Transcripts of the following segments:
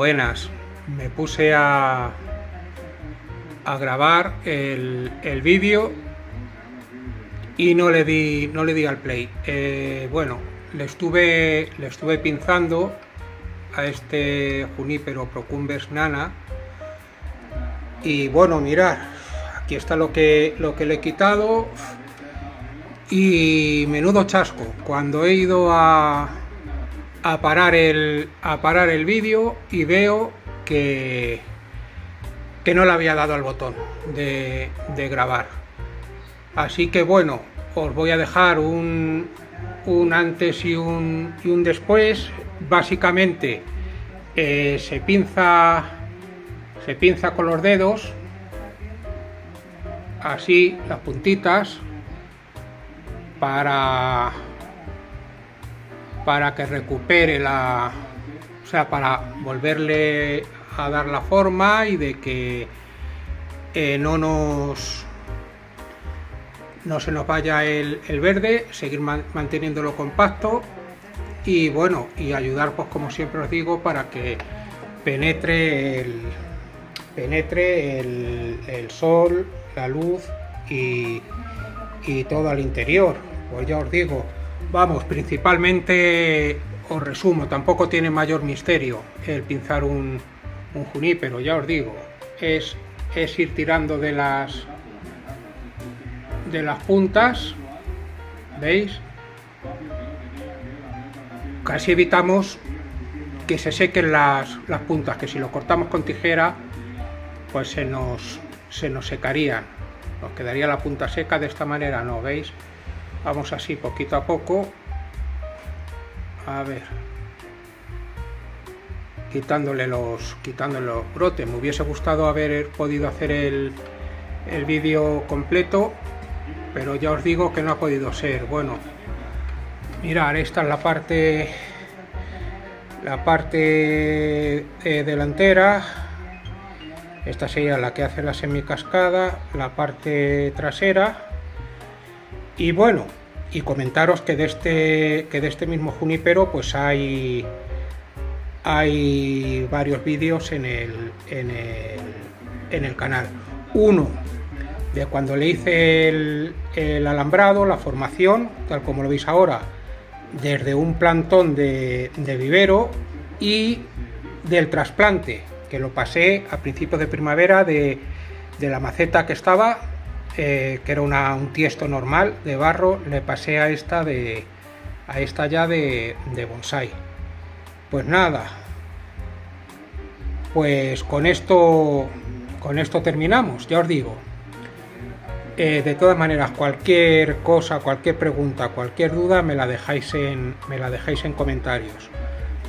Buenas, me puse a, a grabar el, el vídeo y no le di no le di al play. Eh, bueno, le estuve le estuve pinzando a este Junipero Procumbers Nana y bueno, mirad, aquí está lo que lo que le he quitado y menudo chasco. Cuando he ido a a parar el, a parar el vídeo y veo que, que no le había dado al botón de, grabar. Así que bueno, os voy a dejar un, un antes y un, y un, después. Básicamente eh, se pinza se pinza con los dedos así las puntitas para para que recupere la, o sea, para volverle a dar la forma y de que eh, no nos no se nos vaya el, verde, seguir man, manteniéndolo compacto y bueno, y ayudar pues como siempre os digo para que penetre el penetre el, el sol, la luz y, y todo al interior. Pues ya os digo, Vamos, principalmente os resumo, tampoco tiene mayor misterio el pinzar un, un junípero, ya os digo, es, es ir tirando de las de las puntas, ¿veis? Casi evitamos que se sequen las, las puntas, que si lo cortamos con tijera, pues se nos, se nos secarían. Nos quedaría la punta seca de esta manera, ¿no? ¿Veis? Vamos así poquito a poco. A ver. Quitándole los quitándole los brotes. Me hubiese gustado haber podido hacer el, el vídeo completo pero ya os digo que no ha podido ser bueno. Mirar esta es la parte la parte eh, delantera. Esta sería la que hace la semicascada la parte trasera y bueno, y comentaros que de este, que de este mismo Junipero pues hay, hay varios vídeos en el, en, el, en el canal. Uno de cuando le hice el, alambrado, la formación, tal como lo veis ahora, desde un plantón de, de vivero y del trasplante, que lo pasé a principios de primavera de, de la maceta que estaba eh, que era una, un tiesto normal de barro, le pasé a esta de a esta ya de, de bonsai. Pues nada, pues con esto con esto terminamos, ya os digo. Eh, de todas maneras, cualquier cosa, cualquier pregunta, cualquier duda, me la dejáis en, me la dejáis en comentarios.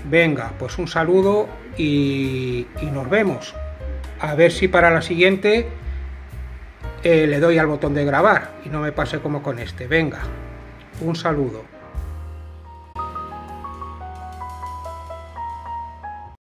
Venga, pues un saludo y, y nos vemos. A ver si para la siguiente eh, le doy al botón de grabar y no me pase como con este. Venga, un saludo.